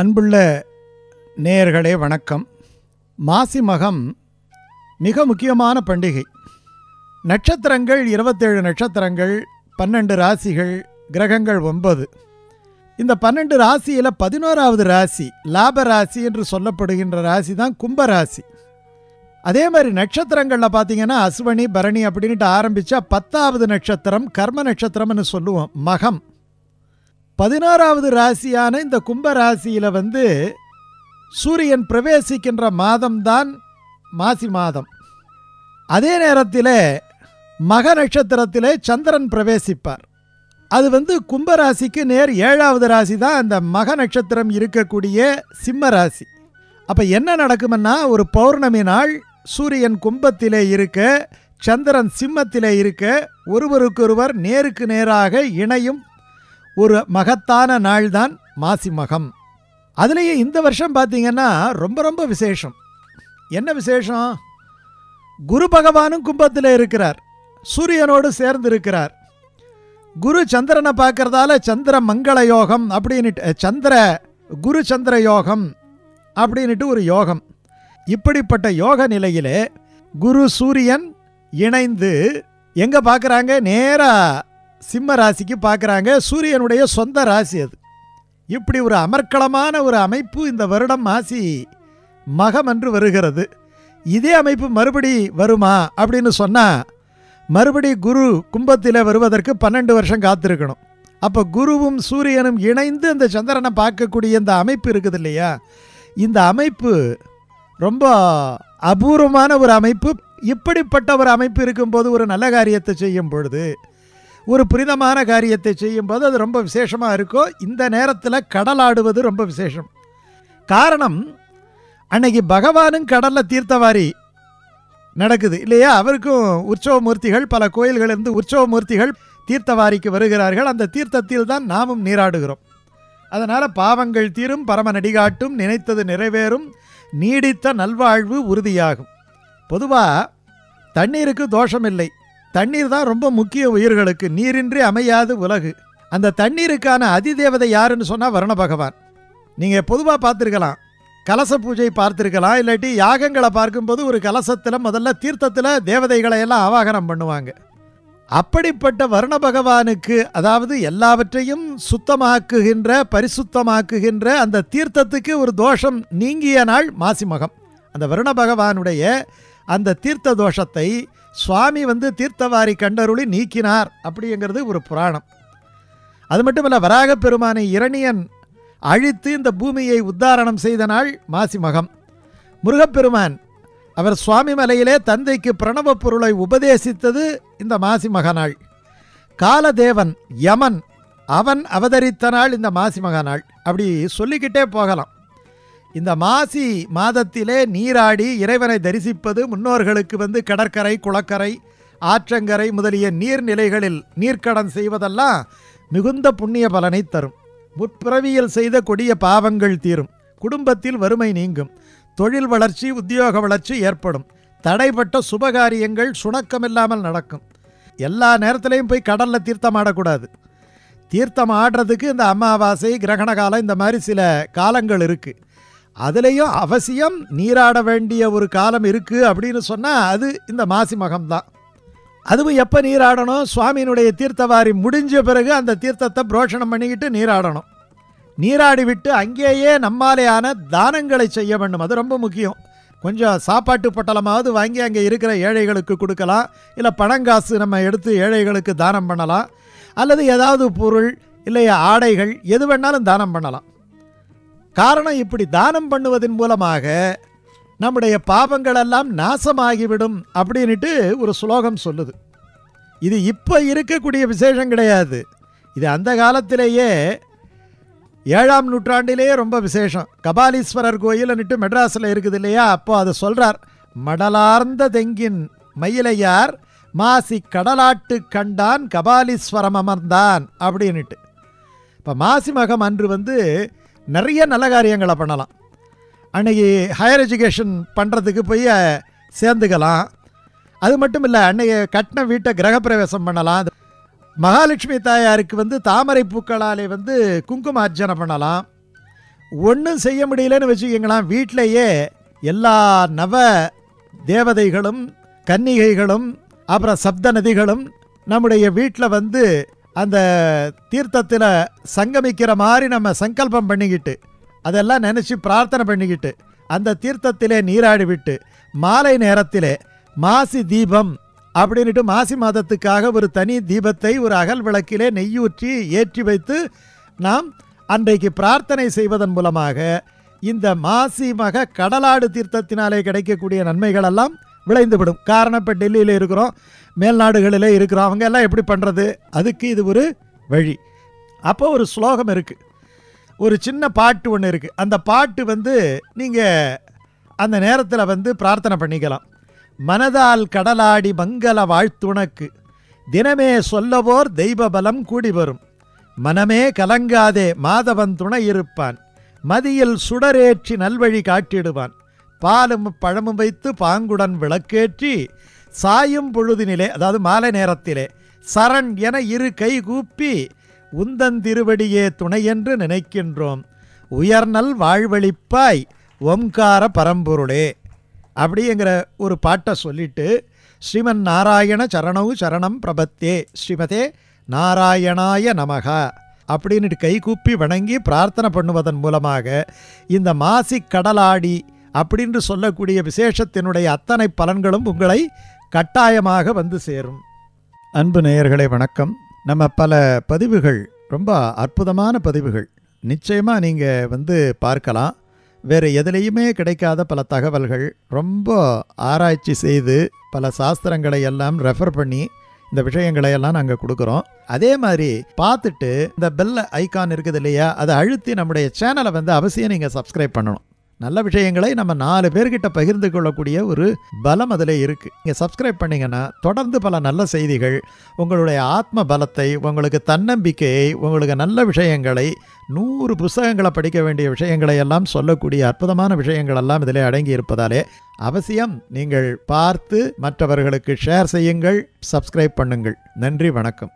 அன்புள்ள நேயர்களே வணக்கம். மாசி மகம் மிக முக்கியமான பண்டிகை. நட்சத்திரங்கள் இருபத்தேழு நட்சத்திரங்கள் பன்னெண்டு ராசிகள் கிரகங்கள் ஒன்பது. இந்த பன்னெண்டு ராசியில் பதினோராவது ராசி லாப ராசி என்று சொல்லப்படுகின்ற ராசி தான் கும்ப ராசி. அதே மாதிரி நட்சத்திரங்களில் பார்த்தீங்கன்னா அஸ்வனி பரணி அப்படின்ட்டு ஆரம்பித்தா பத்தாவது நட்சத்திரம் கர்ம நட்சத்திரம்னு சொல்லுவோம் மகம். பதினாறாவது ராசியான இந்த கும்ப ராசியில் வந்து சூரியன் பிரவேசிக்கின்ற மாதம்தான் மாசி மாதம். அதே நேரத்தில் மக நட்சத்திரத்திலே சந்திரன் பிரவேசிப்பார். அது வந்து கும்பராசிக்கு நேர் ஏழாவது ராசி தான் அந்த மக நட்சத்திரம் இருக்கக்கூடிய சிம்ம ராசி. அப்போ என்ன நடக்கும்னா ஒரு பௌர்ணமி நாள் சூரியன் கும்பத்திலே இருக்க சந்திரன் சிம்மத்திலே இருக்க ஒருவருக்கொருவர் நேருக்கு நேராக இணையும் ஒரு மகத்தான நாள் தான் மாசி மகம். அதுலேயே இந்த வருஷம் பார்த்தீங்கன்னா ரொம்ப ரொம்ப விசேஷம். என்ன விசேஷம்? குரு பகவானும் கும்பத்தில் இருக்கிறார். சூரியனோடு சேர்ந்து இருக்கிறார். குரு சந்திரனை பார்க்கறதால சந்திர மங்கள யோகம் அப்படின்னுட்டு சந்திர குரு சந்திர யோகம் அப்படின்னுட்டு ஒரு யோகம். இப்படிப்பட்ட யோக நிலையிலே குரு சூரியன் இணைந்து எங்கே பார்க்குறாங்க நேராக சிம்ம ராசிக்கு பார்க்குறாங்க. சூரியனுடைய சொந்த ராசி அது. இப்படி ஒரு அமர்க்களமான ஒரு அமைப்பு இந்த வருடம் மாசி மகம் என்று வருகிறது. இதே அமைப்பு மறுபடி வருமா அப்படின்னு சொன்னால் மறுபடி குரு கும்பத்தில் வருவதற்கு பன்னெண்டு வருஷம் காத்திருக்கணும். அப்போ குருவும் சூரியனும் இணைந்து அந்த சந்திரனை பார்க்கக்கூடிய இந்த அமைப்பு இருக்குது இல்லையா? இந்த அமைப்பு ரொம்ப அபூர்வமான ஒரு அமைப்பு. இப்படிப்பட்ட ஒரு அமைப்பு இருக்கும்போது ஒரு நல்ல காரியத்தை செய்யும் பொழுது ஒரு புனிதமான காரியத்தை செய்யும்போது அது ரொம்ப விசேஷமாக இருக்கோ இந்த நேரத்தில் கடலாடுவது ரொம்ப விசேஷம். காரணம் அன்னைக்கு பகவானும் கடலில் தீர்த்தவாரி நடக்குது இல்லையா? அவருக்கும் உற்சவ மூர்த்திகள் பல கோயில்களிலிருந்து உற்சவ மூர்த்திகள் தீர்த்தவாரிக்கு வருகிறார்கள். அந்த தீர்த்தத்தில் தான் நாமும் நீராடுகிறோம். அதனால் பாவங்கள் தீரும் பரம நடிகாட்டும் நினைத்தது நிறைவேறும் நீடித்த நல்வாழ்வு உறுதியாகும். பொதுவாக தண்ணீருக்கு தோஷமில்லை. தண்ணீர் தான் ரொம்ப முக்கிய உயிர்களுக்கு. நீரின்றி அமையாது உலகு. அந்த தண்ணீருக்கான அதிதேவதை யாருன்னு சொன்னால் வருண பகவான். நீங்கள் பொதுவாக பார்த்துருக்கலாம். கலச பூஜை பார்த்துருக்கலாம். இல்லாட்டி யாகங்களை பார்க்கும்போது ஒரு கலசத்தில் முதல்ல தீர்த்தத்தில் தேவதைகளை எல்லாம் ஆவாகனம் பண்ணுவாங்க. அப்படிப்பட்ட வருண பகவானுக்கு அதாவது எல்லாவற்றையும் சுத்தமாக்குகின்ற பரிசுத்தமாக்குகின்ற அந்த தீர்த்தத்துக்கு ஒரு தோஷம் நீங்கிய நாள் மாசிமகம். அந்த வருண பகவானுடைய அந்த தீர்த்த தோஷத்தை சுவாமி வந்து தீர்த்தவாரி கண்டருளி நீக்கினார் அப்படிங்கிறது ஒரு புராணம். அது மட்டும் இல்லை வராக பெருமானை இரணியன் அழித்து இந்த பூமியை உத்தாரணம் செய்த நாள் மாசி மகம் முருகப்பெருமான் அவர் சுவாமி மலையிலே தந்தைக்கு பிரணவ பொருளை உபதேசித்தது இந்த மாசி மகநாள் காலதேவன் யமன் அவன் அவதரித்த நாள் இந்த மாசி மகநாள் அப்படி சொல்லிக்கிட்டே போகலாம். இந்த மாசி மாதத்திலே நீராடி இறைவனை தரிசிப்பது முன்னோர்களுக்கு வந்து கடற்கரை குளக்கரை ஆற்றங்கரை முதலிய நீர்நிலைகளில் நீர்க்கடன் செய்வதெல்லாம் மிகுந்த புண்ணிய பலனை தரும். முற்பிறவியில் செய்த கொடிய பாவங்கள் தீரும். குடும்பத்தில் வறுமை நீங்கும். தொழில் வளர்ச்சி உத்தியோக வளர்ச்சி ஏற்படும். தடைப்பட்ட சுபகாரியங்கள் சுணக்கமில்லாமல் நடக்கும். எல்லா நேரத்திலையும் போய் கடலில் தீர்த்தம் ஆடக்கூடாது தீர்த்தம் ஆடுறதுக்கு இந்த அமாவாசை கிரகண காலம் இந்த மாதிரி சில காலங்கள் இருக்குது அதுலேயும் அவசியம் நீராட வேண்டிய ஒரு காலம் இருக்குது அப்படின்னு சொன்னால் அது இந்த மாசி மகம்தான். அதுவும் எப்போ நீராடணும்? சுவாமியினுடைய தீர்த்தவாரி முடிஞ்ச பிறகு அந்த தீர்த்தத்தை புரோஷனம் பண்ணிக்கிட்டு நீராடணும். நீராடி விட்டு அங்கேயே நம்மாலேயான தானங்களை செய்ய வேண்டும். அது ரொம்ப முக்கியம். கொஞ்சம் சாப்பாட்டு பொட்டலமாவது வாங்கி அங்கே இருக்கிற ஏழைகளுக்கு கொடுக்கலாம். இல்லை பணங்காசு நம்ம எடுத்து ஏழைகளுக்கு தானம் பண்ணலாம். அல்லது ஏதாவது பொருள் இல்லை ஆடைகள் எது வேணாலும் தானம் பண்ணலாம். காரணம் இப்படி தானம் பண்ணுவதன் மூலமாக நம்முடைய பாவங்கள் எல்லாம் நாசமாகிவிடும் அப்படின்ட்டு ஒரு ஸ்லோகம் சொல்லுது. இது இப்போ இருக்கக்கூடிய விசேஷம் கிடையாது. இது அந்த காலத்திலேயே ஏழாம் நூற்றாண்டிலேயே ரொம்ப விசேஷம். கபாலீஸ்வரர் கோயில்னுட்டு மெட்ராஸில் இருக்குது இல்லையா? அப்போ அதை சொல்கிறார் மடலார்ந்த தெங்கின் மயிலையார் மாசி கடலாட்டு கண்டான் கபாலீஸ்வரம் அமர்ந்தான் அப்படின்னுட்டு. இப்போ மாசி மகம் அன்று வந்து நிறைய நல்ல காரியங்களை பண்ணலாம். அன்றைக்கி ஹையர் எஜுகேஷன் பண்ணுறதுக்கு போய் சேர்ந்துக்கலாம். அது மட்டும் இல்லை அன்னைக்கு கட்டின வீட்டை கிரகப்பிரவேசம் பண்ணலாம். மகாலட்சுமி தாயாருக்கு வந்து தாமரை பூக்களாலே வந்து குங்கும அர்ச்சனை பண்ணலாம். ஒன்றும் செய்ய முடியலன்னு வச்சுக்கோங்களேன் வீட்டிலையே எல்லா நவ தேவதைகளும் கன்னிகைகளும் அப்புறம் சப்த நதிகளும் நம்முடைய வீட்டில் வந்து அந்த தீர்த்தத்தில் சங்கமிக்கிற மாதிரி நம்ம சங்கல்பம் பண்ணிக்கிட்டு அதெல்லாம் நினச்சி பிரார்த்தனை பண்ணிக்கிட்டு அந்த தீர்த்தத்திலே நீராடி விட்டு மாலை நேரத்திலே மாசி தீபம் அப்படின்ட்டு மாசி மாதத்துக்காக ஒரு தனி தீபத்தை ஒரு அகல் விளக்கிலே நெய்யூற்றி ஏற்றி வைத்து நாம் அன்றைக்கு பிரார்த்தனை செய்வதன் மூலமாக இந்த மாசி மக கடலாடு தீர்த்தத்தினாலே கிடைக்கக்கூடிய நன்மைகளெல்லாம் விளைந்துவிடும். காரணம் இப்போ டெல்லியில் இருக்கிறோம் மேல்நாடுகளிலே இருக்கிறோம். அவங்க எல்லாம் எப்படி பண்ணுறது அதுக்கு இது ஒரு வழி. அப்போ ஒரு ஸ்லோகம் இருக்குது ஒரு சின்ன பாட்டு ஒன்று இருக்குது அந்த பாட்டு வந்து நீங்கள் அந்த நேரத்தில் வந்து பிரார்த்தனை பண்ணிக்கலாம். மனதால் கடலாடி மங்கள வாழ்த்துணக்கு. தினமே சொல்லவோர் தெய்வ பலம் கூடி வரும். மனமே கலங்காதே மாதவன் துணை இருப்பான். மதியில் சுடரேற்றி நல்வழி காட்டிடுவான். பாலும் பழமும் வைத்து பாங்குடன் விளக்கேற்றி சாயும் பொழுதினிலே அதாவது மாலை நேரத்திலே சரண் என இரு கை கூப்பி உந்தன் திருவடியே என்று நினைக்கின்றோம். உயர்நல் வாழ்வழிப்பாய் ஓம்கார பரம்பொருளே அப்படிங்கிற ஒரு பாட்டை சொல்லிட்டு ஸ்ரீமன் நாராயண சரணவு சரணம் பிரபத்தே ஸ்ரீமதே நாராயணாய நமகா அப்படின்னு கைகூப்பி வணங்கி பிரார்த்தனை பண்ணுவதன் மூலமாக இந்த மாசி கடலாடி அப்படின்னு சொல்லக்கூடிய விசேஷத்தினுடைய அத்தனை பலன்களும் உங்களை கட்டாயமாக வந்து சேரும். அன்பு நேயர்களே வணக்கம். நம்ம பல பதிவுகள் ரொம்ப அற்புதமான பதிவுகள். நிச்சயமாக நீங்கள் வந்து பார்க்கலாம். வேறு எதுலேயுமே கிடைக்காத பல தகவல்கள் ரொம்ப ஆராய்ச்சி செய்து பல சாஸ்திரங்களை எல்லாம் ரெஃபர் பண்ணி இந்த விஷயங்களை எல்லாம் நாங்கள் கொடுக்குறோம். அதே மாதிரி பார்த்துட்டு இந்த பெல் ஐக்கான் இருக்குது இல்லையா அதை அழுத்தி நம்முடைய சேனலை வந்து அவசியம் நீங்கள் சப்ஸ்கிரைப் பண்ணணும். நல்ல விஷயங்களை நம்ம நாலு பேர்கிட்ட பகிர்ந்து கொள்ளக்கூடிய ஒரு பலம் அதில் இருக்குது நீங்கள் சப்ஸ்கிரைப் பண்ணிங்கன்னா தொடர்ந்து பல நல்ல செய்திகள் உங்களுடைய ஆத்ம பலத்தை உங்களுக்கு தன்னம்பிக்கையை உங்களுக்கு நல்ல விஷயங்களை நூறு புஸ்தகங்களை படிக்க வேண்டிய விஷயங்களை எல்லாம் சொல்லக்கூடிய அற்புதமான விஷயங்கள் எல்லாம் இதில் அடங்கி இருப்பதாலே அவசியம் நீங்கள் பார்த்து மற்றவர்களுக்கு ஷேர் செய்யுங்கள் சப்ஸ்கிரைப் பண்ணுங்கள். நன்றி வணக்கம்.